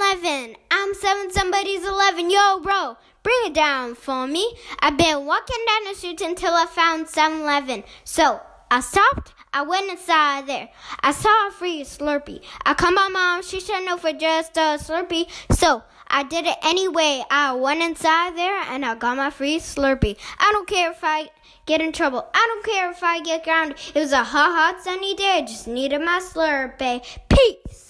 Eleven, I'm 7 somebody's 11. Yo, bro, bring it down for me. I've been walking down the street until I found 7-Eleven. So, I stopped. I went inside there. I saw a free Slurpee. I called my mom. She said no for just a Slurpee. So, I did it anyway. I went inside there and I got my free Slurpee. I don't care if I get in trouble. I don't care if I get grounded. It was a hot, hot sunny day. I just needed my Slurpee. Peace.